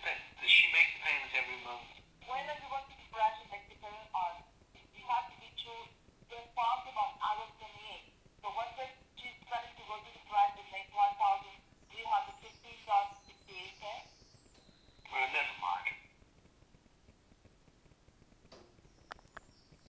serpente.